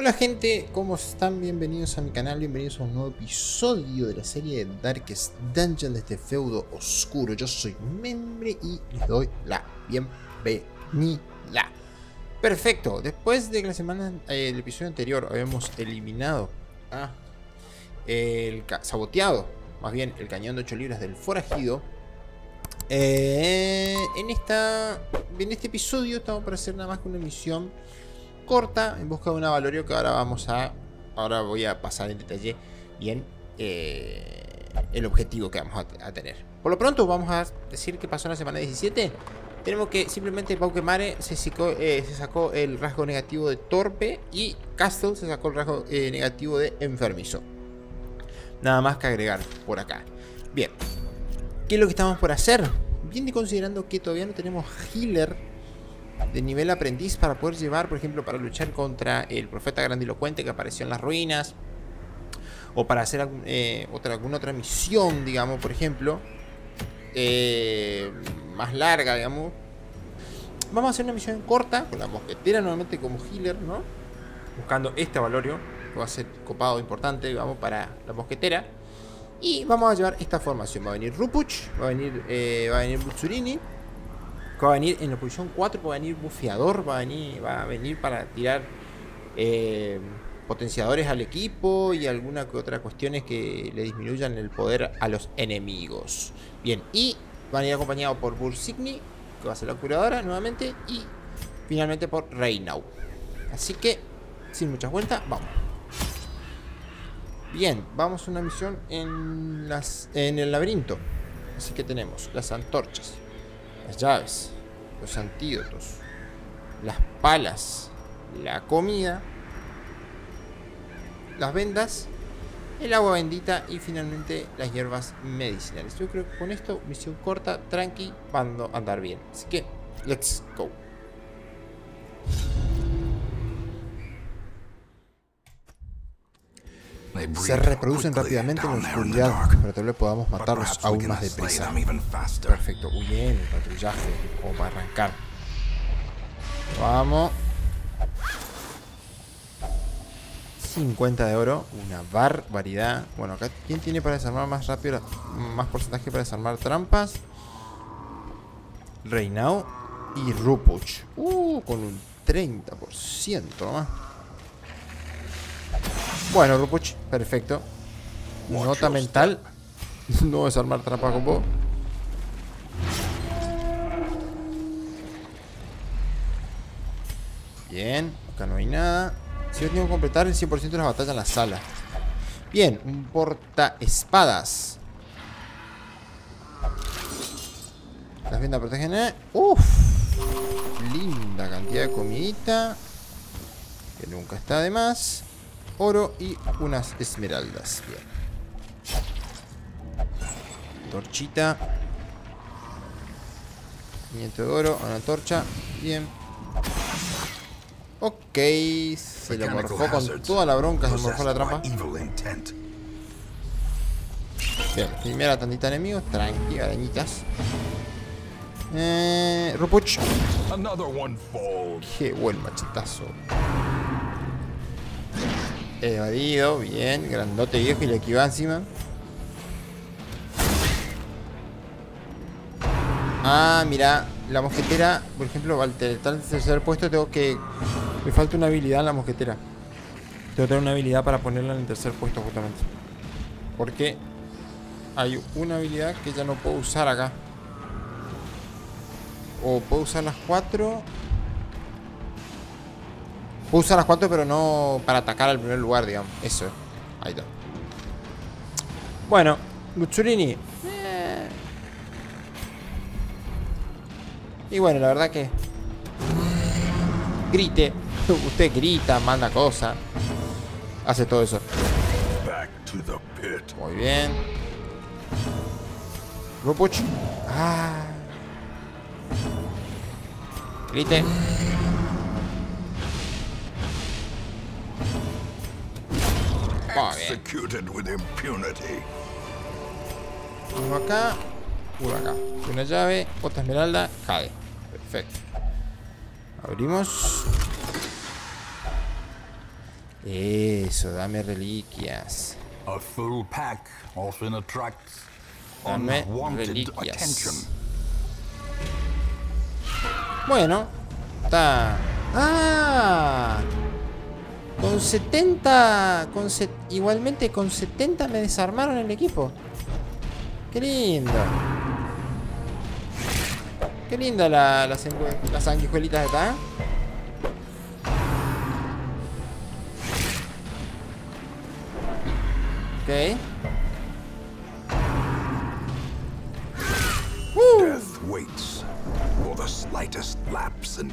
Hola gente, ¿cómo están? Bienvenidos a mi canal, bienvenidos a un nuevo episodio de la serie de Darkest Dungeon de este feudo oscuro. Yo soy Membre y les doy la bienvenida. Perfecto, después de que la semana, eh, el episodio anterior habíamos eliminado a el saboteado, más bien el cañón de 8 libras del forajido. Eh, en, esta, en este episodio estamos para hacer nada más que una misión corta en busca de una Valorio que ahora vamos a... Ahora voy a pasar en detalle bien eh, el objetivo que vamos a, tener. Por lo pronto vamos a decir que pasó en la semana 17. Tenemos que simplemente Paukemare se, eh, se sacó el rasgo negativo de torpe y Castle se sacó el rasgo eh, negativo de enfermizo. Nada más que agregar por acá. Bien. ¿Qué es lo que estamos por hacer? Bien considerando que todavía no tenemos healer de nivel aprendiz para poder llevar, por ejemplo, para luchar contra el profeta grandilocuente que apareció en las ruinas. O para hacer eh, otra, alguna otra misión, digamos, por ejemplo. Eh, más larga, digamos. Vamos a hacer una misión corta con la mosquetera nuevamente como healer, ¿no? Buscando este valorio, que va a ser copado importante, digamos, para la mosquetera. Y vamos a llevar esta formación. Va a venir Rupuch, va a venir, eh, va a venir Butsurini va a venir en la posición 4, va a venir bufeador, va a venir, va a venir para tirar eh, potenciadores al equipo y alguna que otra cuestiones que le disminuyan el poder a los enemigos. Bien, y van a ir acompañados por Bursigny, que va a ser la curadora nuevamente, y finalmente por Reinau. Así que, sin muchas vueltas, vamos. Bien, vamos a una misión en el laberinto. Así que tenemos las antorchas, las llaves, los antídotos, las palas, la comida, las vendas, el agua bendita y finalmente las hierbas medicinales. Yo creo que con esto, misión corta, tranqui, van a andar bien. Así que, let's go. Se reproducen rápidamente en la oscuridad, pero tal vez podamos matarlos aún más deprisa. Perfecto, huyen el patrullaje, como para arrancar. Vamos. 50 de oro, una barbaridad. Bueno, acá, ¿quién tiene para desarmar más rápido, más porcentaje para desarmar trampas? Reinao y Rupuch. Uh, con un 30% nomás. Bueno, Rupuch, perfecto. Nota mental. no desarmar trampa con vos. Bien, acá no hay nada. Si yo tengo que completar el 100% de las batallas en la sala. Bien, un porta espadas. Las vendas protegen. ¿eh? Uf, linda cantidad de comidita. Que nunca está de más oro y unas esmeraldas. Bien. Torchita. 500 de oro, una torcha. Bien. Ok, se le morfó con toda la bronca, se morfó la trampa. Bien, primera tantita enemigos, tranqui, arañitas. Eh, Rupuch. Qué buen machetazo. Evadido, bien, grandote viejo y le equiva encima. Ah, mira, la mosquetera, por ejemplo, al tercer puesto tengo que... Me falta una habilidad en la mosquetera. Tengo que tener una habilidad para ponerla en el tercer puesto justamente. Porque hay una habilidad que ya no puedo usar acá. O puedo usar las cuatro Puedo usar las cuatro, pero no para atacar al primer lugar, digamos. Eso. Ahí está. Bueno, Luchurini. Y bueno, la verdad que... Grite. Usted grita, manda cosas. Hace todo eso. Muy bien. Rupuch. Ah. Grite. Uno acá, uno acá. Una llave, otra esmeralda, cae. Perfecto. Abrimos. Eso, dame reliquias. A full pack often attracts Dame reliquias. attention. Bueno, está. ¡Ah! Con 70. Con se- igualmente con 70 me desarmaron el equipo. Qué lindo. Qué linda la, las, las sanguijuelitas de acá. ¿eh? Ok.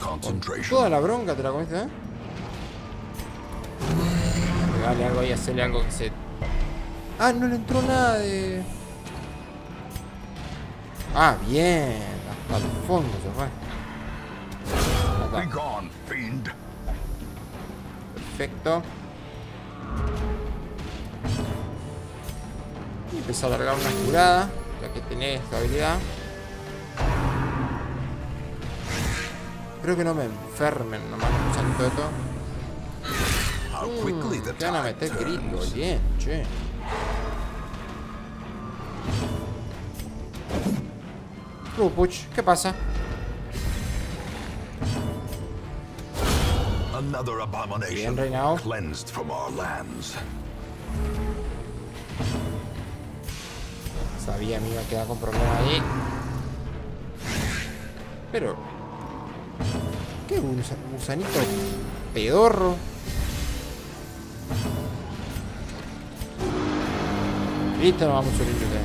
Concentration. Toda la bronca te la comiste, ¿eh? Dale algo ahí, hacerle algo que se. Ah, no le entró nada de. Ah, bien. Hasta el fondo se fue. Acá. Perfecto. Y empezó a alargar una curada, ya que tenés esta habilidad. Creo que no me enfermen nomás usando todo Te van a meter grito, turns. bien, che. Rupuch, ¿qué pasa? Another Bien, abomination reinado. cleansed from our lands. Sabía me iba a quedar con problemas ahí. Pero. ¿Qué gusa- gusanito pedorro? Listo, nos vamos ya.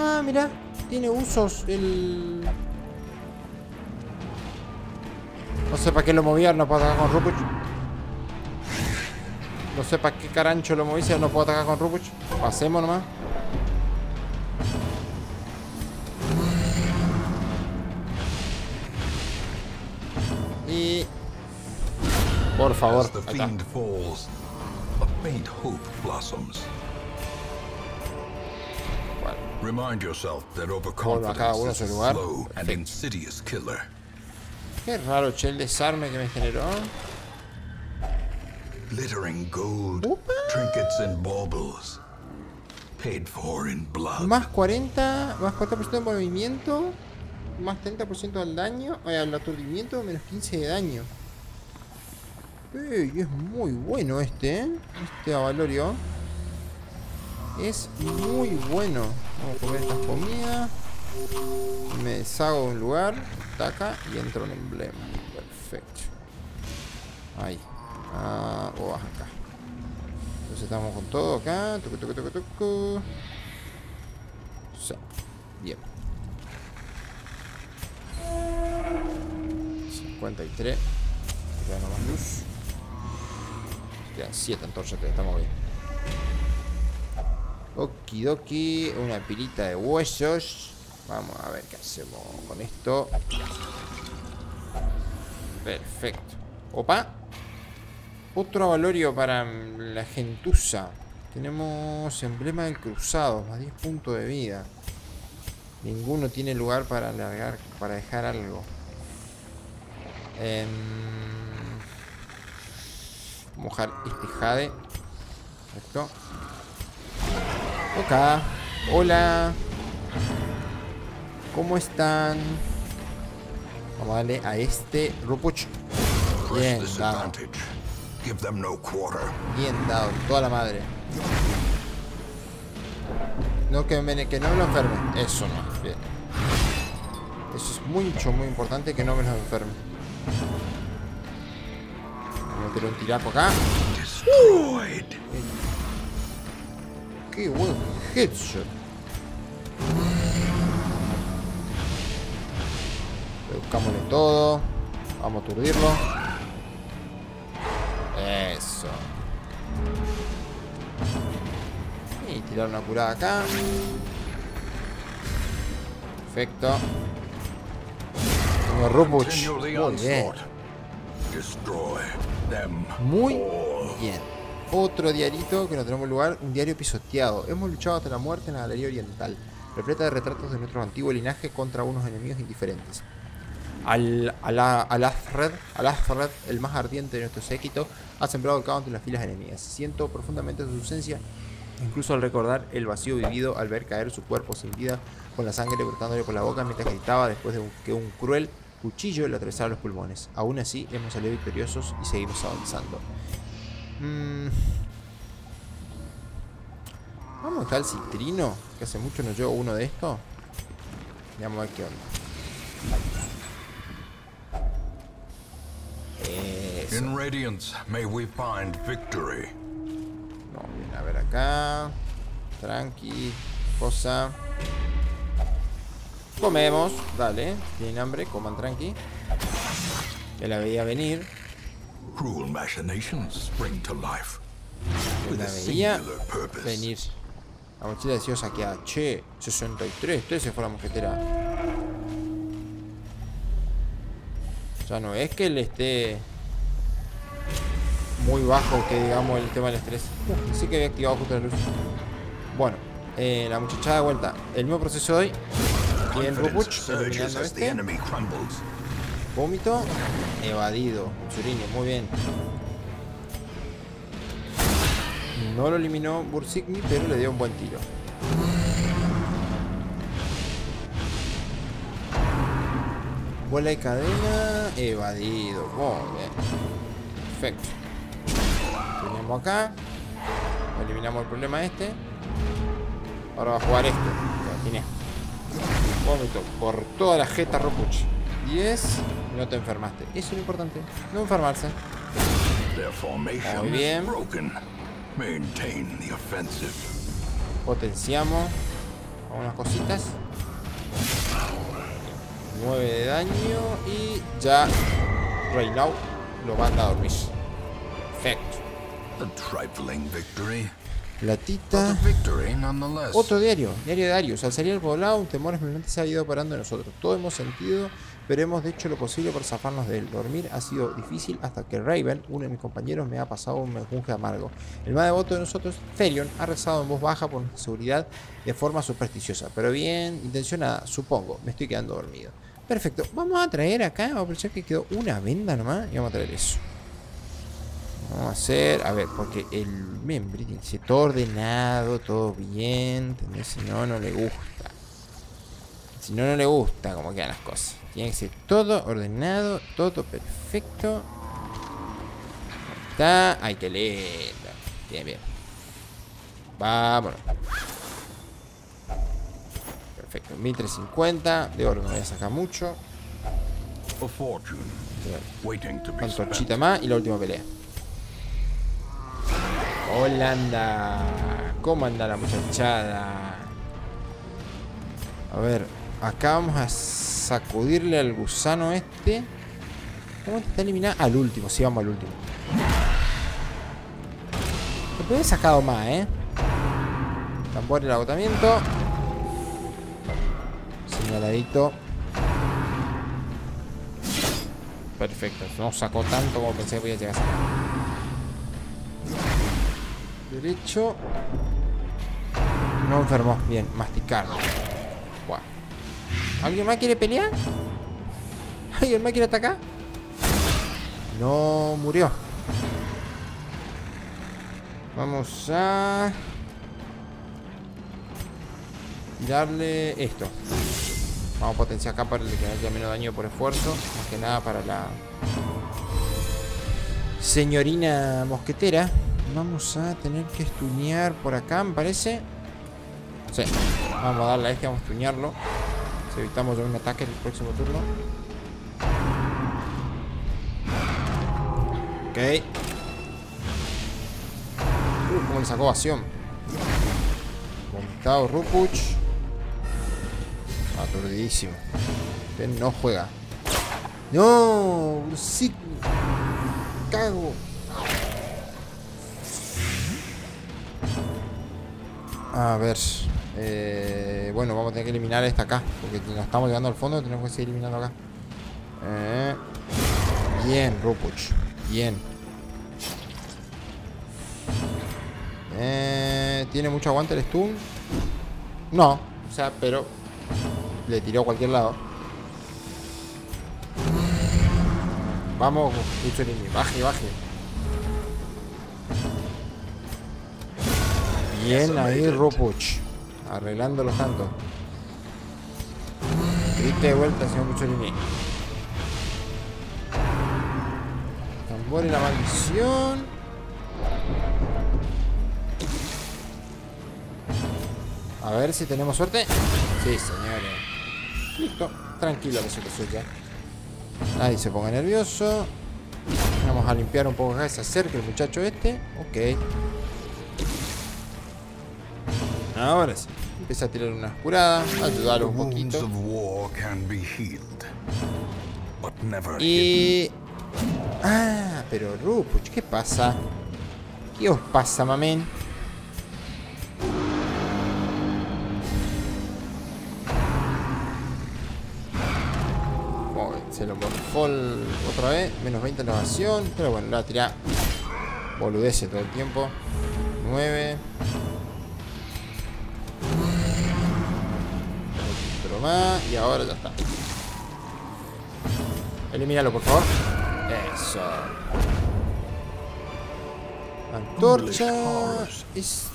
Ah, mira, tiene usos el. No sé para qué lo movía, no puedo atacar con Rupuch. No sé para qué carancho lo moví si no puedo atacar con Rupuch. Pasemos nomás. Y... Por favor. Faint hope blossoms. Remind yourself that Vuelvo a cada uno a overconfidence su is a lugar. slow and insidious killer. Qué raro, che, el desarme que me generó. Glittering gold, trinkets and baubles. Paid for in blood. Más 40, más 40% de movimiento, más 30% al daño, al aturdimiento, menos 15 de daño. Es muy bueno este, ¿eh? Este avalorio. Es muy bueno. Vamos a comer estas comidas. Me deshago de un lugar, taca y entro en emblema. Perfecto. Ahí. Ah, o baja acá. Entonces estamos con todo acá. Tucu, tucu, tucu, tucu. Bien. 53. Queda nomás luz. Quedan 7 antorchas, que estamos bien. Okidoki, una pilita de huesos. Vamos a ver qué hacemos con esto. Perfecto. Opa. Otro valorio para la gentuza. Tenemos emblema del cruzado, más 10 puntos de vida. Ninguno tiene lugar para alargar, para dejar algo. Em, mojar este jade. Perfecto. Ok. Hola. ¿Cómo están? Vamos a darle a este Rupuch. Bien dado. Bien dado, toda la madre. No que, me, que no me lo enferme. Eso no. Bien. Eso es mucho, muy importante que no me lo enferme. Meter un tiraco acá. Qué buen headshot. Buscámosle todo. Vamos a aturdirlo. Eso. Y tirar una curada acá. Perfecto. The Muy bien. Muy all. bien. Otro diarito que no tenemos lugar, un diario pisoteado. Hemos luchado hasta la muerte en la galería oriental, repleta de retratos de nuestro antiguo linaje contra unos enemigos indiferentes. Al, al, Alazred, el más ardiente de nuestro séquito, ha sembrado el caos entre las filas enemigas. Siento profundamente su ausencia, incluso al recordar el vacío vivido al ver caer su cuerpo sin vida, con la sangre brotándole por la boca mientras gritaba después de que un cruel cuchillo le atravesara los pulmones. Aún así, hemos salido victoriosos y seguimos avanzando. Mm. Vamos a dejar el citrino, que hace mucho no llevo uno de estos. Y vamos a ver qué onda. Eso. In Radiance, may we find victory. No, bien, a ver acá. Tranqui, cosa. Comemos, dale. Tienen hambre, coman tranqui. Que la veía venir. Cruel machinations spring to life. La veía venir. La mochila de Sio saqueada. Che, 63. 13 fue la mosquetera. Ya no es que le esté muy bajo que digamos el tema del estrés. Uh, sí que había activado justo la luz. Bueno, eh, la muchachada de vuelta. El mismo proceso de hoy. Eliminando este. Vómito, evadido. Muy bien. No lo eliminó Bursigmi, pero le dio un buen tiro. Bola de cadena, evadido. Muy bien. Perfecto. Tenemos acá. Eliminamos el problema este. Ahora va a jugar esto. Tiene. Vómito por toda la jeta Ropuch. 10. No te enfermaste. Eso es lo importante. No enfermarse. Muy bien. Potenciamos algunas cositas. 9 de daño y ya Reinau lo manda a dormir. Perfecto. Platita. Otro diario, diario de Darius. Al salir al poblado, un temor espeluznante se ha ido parando de nosotros. Todo hemos sentido, pero hemos hecho lo posible para zafarnos de él. Dormir ha sido difícil hasta que Raven, uno de mis compañeros, me ha pasado un menjunje amargo. El más devoto de nosotros, Therion, ha rezado en voz baja por nuestra seguridad de forma supersticiosa, pero bien intencionada, supongo. Me estoy quedando dormido. Perfecto, vamos a traer acá, vamos a aprovechar que quedó una venda nomás y vamos a traer eso. Vamos a hacer, a ver, porque el membre tiene que ser todo ordenado, todo bien, Si no, no le gusta. Si no, no le gusta cómo quedan las cosas. Tiene que ser todo ordenado, todo perfecto. Está, hay que leer. Bien, bien. Vámonos. Perfecto, 1350. De oro no voy a sacar mucho. Antorchita más y la última pelea. Holanda. ¿Cómo anda la muchachada? A ver, acá vamos a sacudirle al gusano este. ¿Cómo está eliminado? Al último, sí, vamos al último. Se puede haber sacado más, ¿eh? Tambor el agotamiento. Señaladito. Perfecto, no sacó tanto como pensé que podía llegar a sacar. Derecho. No enfermó. Bien, masticar. ¿Alguien más quiere pelear? ¿Alguien más quiere atacar? No murió. Vamos a... Darle esto. Vamos a potenciar acá para que haya menos daño por esfuerzo. Más que nada para la... Señorina mosquetera. Vamos a tener que estunear por acá, me parece. Sí. Vamos a darle a este, vamos a estunearlo. Si evitamos un ataque el próximo turno. Ok. Uh, cómo le sacó acción. Vomitado Rupuch. Aturdidísimo. Usted no juega. No, sí. Cago. A ver. Eh, bueno, vamos a tener que eliminar esta acá. Porque nos estamos llegando al fondo, tenemos que seguir eliminando acá. Eh, bien, Rupuch. Bien. Eh, ¿Tiene mucho aguante el stun? No. O sea, pero le tiró a cualquier lado. Vamos, baje, baje. Bien ahí, Rupuch. Arreglando los tantos. Grite de vuelta, señor Mussolini. Tambor y la maldición. A ver si tenemos suerte. Sí, señores. Listo. Tranquilo que se ya. Nadie se ponga nervioso. Vamos a limpiar un poco acá. Se acerca el muchacho este. Ok. Ahora sí. Empieza a tirar unas curadas. Ayudarlo un poquito. Y... Ah, pero Rupuch, ¿qué pasa? ¿Qué os pasa, mamén? Se lo morfó otra vez. Menos 20 en la evasión. Pero bueno, la tira boludece todo el tiempo. 9. Y ahora ya está. Elimínalo, por favor. Eso. Antorcha. Esto.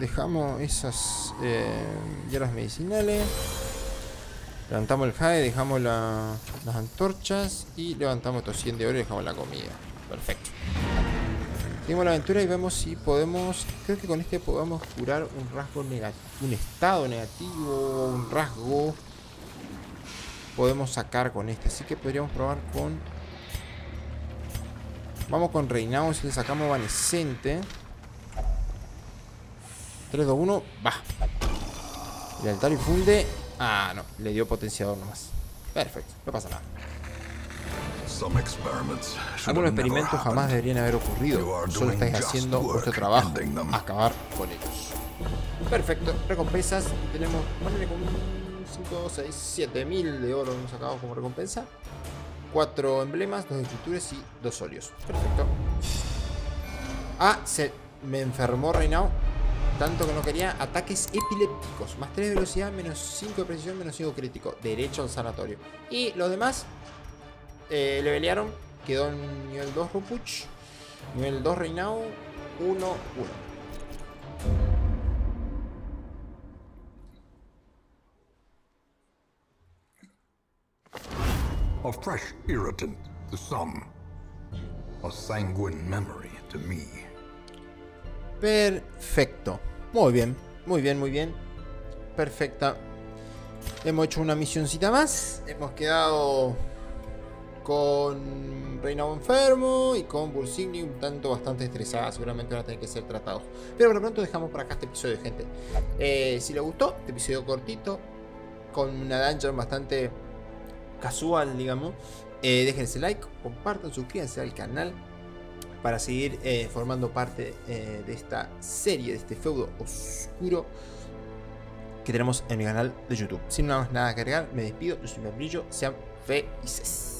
Dejamos esas eh, hierbas medicinales. Levantamos el high, dejamos las antorchas y levantamos estos 100 de oro y dejamos la comida. Perfecto. Seguimos la aventura y vemos si podemos... Creo que con este podemos curar un rasgo negativo, un estado negativo, un rasgo. Podemos sacar con este. Así que podríamos probar con... Vamos con Reinado si le sacamos Evanescente. 3, 2, 1, va. El altar y funde Ah, no, le dio potenciador nomás. Perfecto, no pasa nada. Algunos experimentos jamás deberían haber ocurrido. Solo estáis haciendo vuestro trabajo. Acabar con ellos. Perfecto, recompensas. Tenemos, ponele con 5, 6, 7 mil de oro hemos sacado como recompensa. 4 emblemas, 2 estructuras y 2 óleos. Perfecto. Ah, se me enfermó Reinao. Tanto que no quería ataques epilépticos. Más 3 de velocidad, menos 5 de precisión, menos 5 crítico. Derecho al sanatorio. Y los demás eh, le pelearon. Quedó en nivel 2 Rupuch. Nivel 2 Reinao. 1, 1. A fresh irritant to some. A sanguine memory to me. Perfecto. Muy bien, muy bien, muy bien. Perfecta. Hemos hecho una misioncita más. Hemos quedado con Reinado Enfermo y con Bursigny un tanto bastante estresada. Seguramente van a tener que ser tratados. Pero por lo pronto dejamos por acá este episodio, gente. Eh, si les gustó, este episodio cortito, con una dungeon bastante casual, digamos. Eh, déjense like, compartan, suscríbanse al canal para seguir eh, formando parte de esta serie, de este feudo oscuro que tenemos en mi canal de YouTube. Sin nada, nada que agregar, me despido, yo soy Membrillo, sean felices.